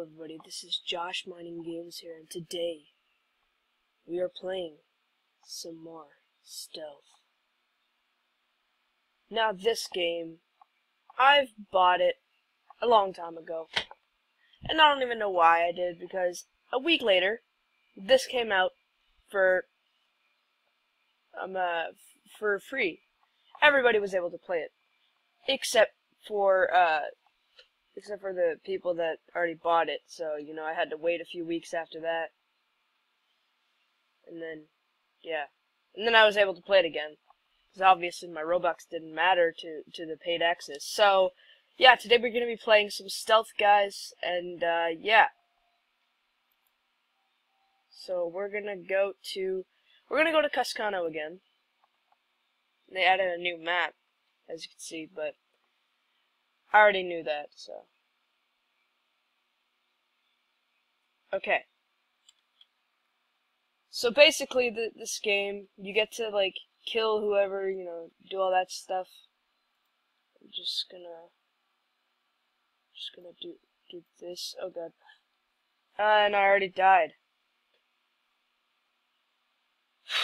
Everybody, this is Josh Mining Games here, and today we are playing some more Stealth. Now this game, I've bought it a long time ago, and I don't even know why I did, because a week later, this came out for, um, uh, for free. Everybody was able to play it, except for, uh, except for the people that already bought it. So, you know, I had to wait a few weeks after that. And then, yeah. And then I was able to play it again. Because obviously my Robux didn't matter to, to the paid access. So, yeah, today we're going to be playing some stealth guys. And, uh, yeah. So, we're going to go to... We're going to go to Cascano again. They added a new map, as you can see, but I already knew that, so. Okay. So basically, the, this game, you get to, like, kill whoever, you know, do all that stuff. I'm just gonna, just gonna do, do this. Oh god. Uh, and I already died.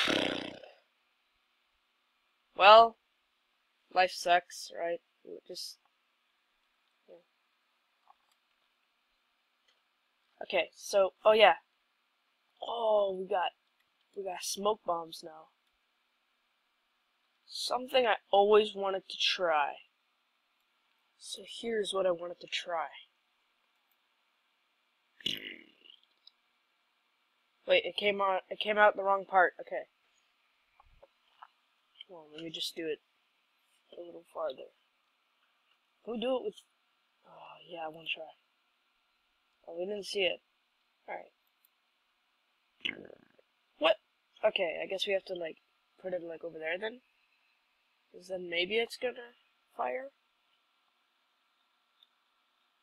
well, life sucks, right? Just Okay, so, oh yeah. Oh, we got, we got smoke bombs now. Something I always wanted to try. So here's what I wanted to try. Wait, it came on, it came out the wrong part. Okay. Well, let me just do it a little farther. Can we do it with, oh yeah, I want to try. Oh, we didn't see it. Alright. What? Okay, I guess we have to, like, put it, like, over there then? Because then maybe it's gonna fire?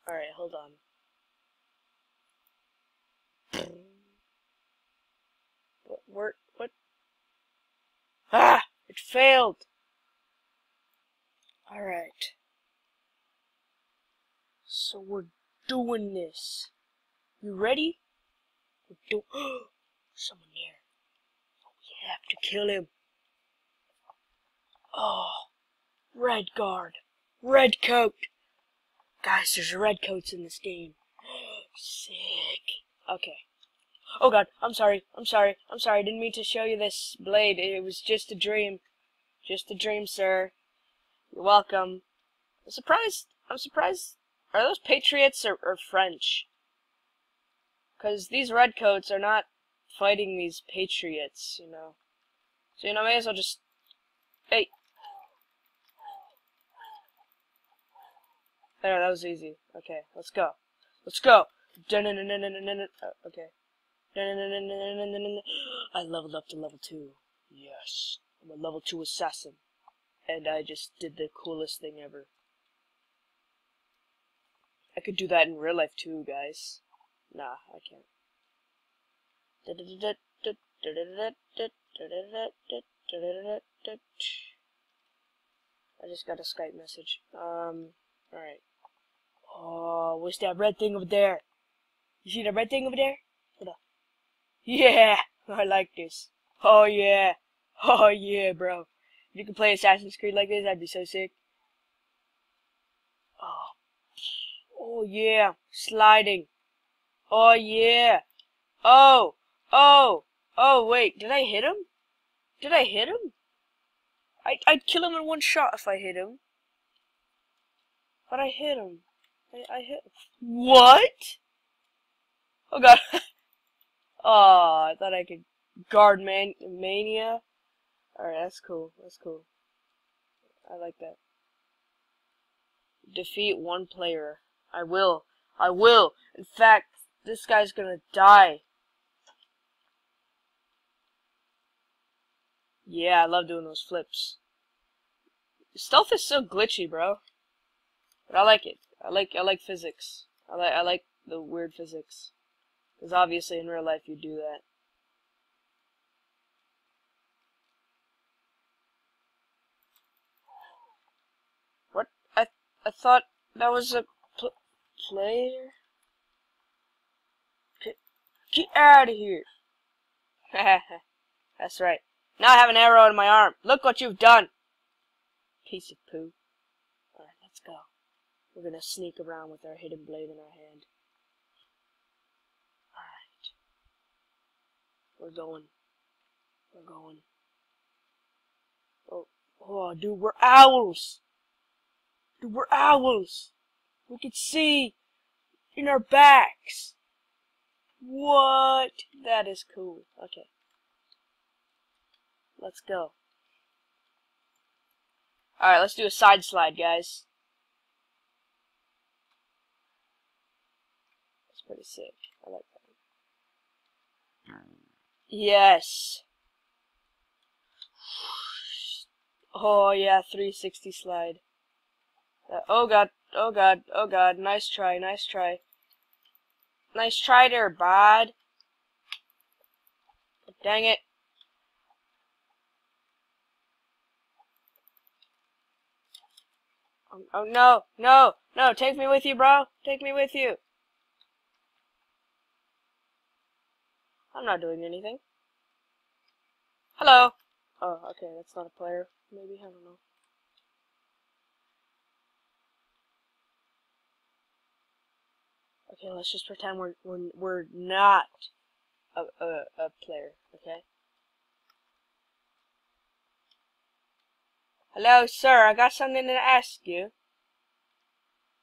Alright, hold on. What, where, what? Ah! It failed! Alright. So we're doing this. You ready? We're do someone there. Oh, we have to kill him. Oh, red guard, red coat. Guys, there's red coats in this game. Sick. Okay. Oh god, I'm sorry, I'm sorry, I'm sorry, I didn't mean to show you this blade. It was just a dream. Just a dream, sir. You're welcome. I'm surprised, I'm surprised are those Patriots or, or French? Because these redcoats are not fighting these Patriots, you know. So, you know, I may as well just... Hey! There, that was easy. Okay, let's go. Let's go! Okay. I leveled up to level 2. Yes. I'm a level 2 assassin. And I just did the coolest thing ever. I could do that in real life too, guys. Nah, I can't. I just got a Skype message. Um, alright. Oh, what's that red thing over there? You see the red thing over there? Hold. Yeah, I like this. Oh yeah. Oh yeah, bro. If you could play Assassin's Creed like this, that'd be so sick. Oh yeah, sliding. Oh yeah. Oh, oh, oh wait, did I hit him? Did I hit him? I, I'd kill him in one shot if I hit him. But I hit him. I, I hit What? Oh god. oh, I thought I could guard man mania. Alright, that's cool. That's cool. I like that. Defeat one player. I will. I will. In fact, this guy's gonna die. Yeah, I love doing those flips. Stealth is so glitchy, bro. But I like it. I like I like physics. I like I like the weird physics. Because obviously in real life you do that. What? I I thought that was a player? Get out of here. That's right. Now I have an arrow in my arm. Look what you've done. Piece of poo. Alright, let's go. We're gonna sneak around with our hidden blade in our hand. Alright. We're going. We're going. Oh, oh, dude, we're owls. Dude, we're owls. We can see in our backs. What? That is cool. Okay. Let's go. Alright, let's do a side slide, guys. That's pretty sick. I like that. Yes. Oh, yeah, 360 slide. Uh, oh, God. Oh, God. Oh, God. Nice try. Nice try. Nice try there, bud. Dang it. Oh, oh, no, no, no, take me with you, bro. Take me with you. I'm not doing anything. Hello. Oh, okay, that's not a player. Maybe, I don't know. Okay, let's just pretend we're we're, we're not a, a, a player, okay? Hello, sir. I got something to ask you.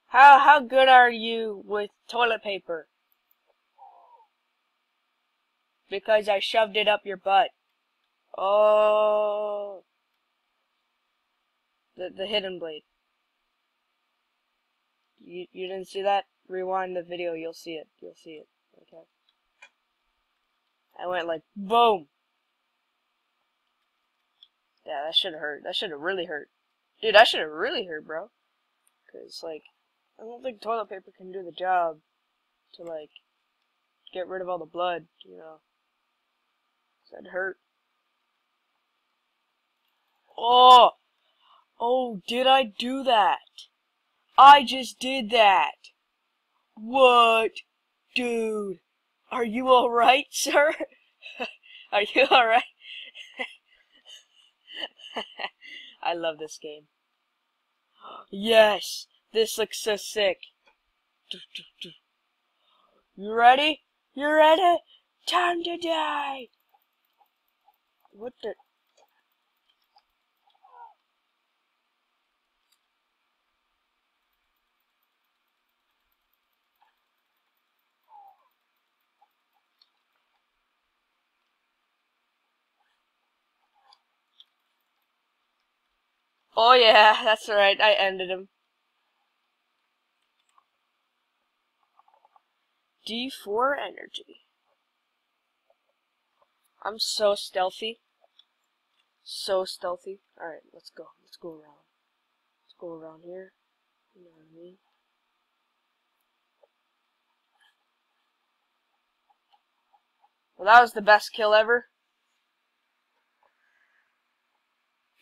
How how good are you with toilet paper? Because I shoved it up your butt. Oh. The the hidden blade. You you didn't see that? Rewind the video, you'll see it. You'll see it. Okay. I went like boom. Yeah, that should have hurt. That should have really hurt. Dude, that should have really hurt, bro. Cause like, I don't think toilet paper can do the job to like get rid of all the blood. You know. That hurt. Oh, oh, did I do that? I just did that. What? Dude, are you alright, sir? are you alright? I love this game. Yes, this looks so sick. You ready? You ready? Time to die! What the? Oh yeah, that's right. I ended him. D4 energy. I'm so stealthy. So stealthy. Alright, let's go. Let's go around. Let's go around here. You know what I mean? Well, that was the best kill ever.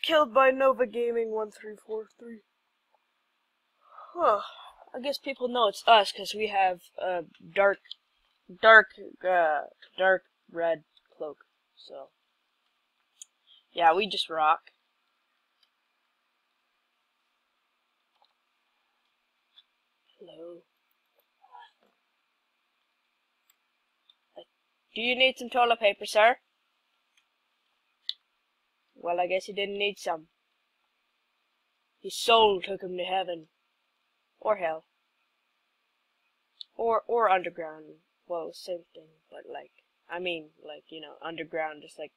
Killed by Nova Gaming 1343. Huh. I guess people know it's us because we have a dark, dark, uh, dark red cloak. So, yeah, we just rock. Hello. Do you need some toilet paper, sir? Well, I guess he didn't need some. His soul took him to heaven. Or hell. Or, or underground. Well, same thing, but like, I mean, like, you know, underground, just like,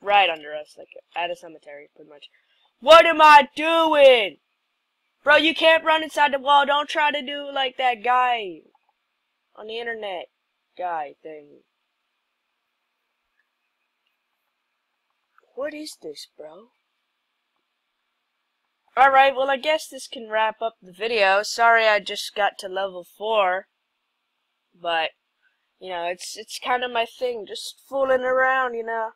right under us, like, at a cemetery, pretty much. What am I doing? Bro, you can't run inside the wall. Don't try to do like that guy on the internet guy thing. What is this, bro? Alright, well I guess this can wrap up the video. Sorry I just got to level 4. But, you know, it's it's kind of my thing, just fooling around, you know.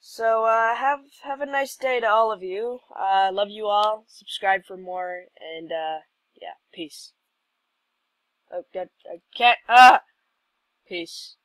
So, uh, have have a nice day to all of you. Uh, love you all. Subscribe for more, and, uh, yeah, peace. Oh, God, I can't, ah! Peace.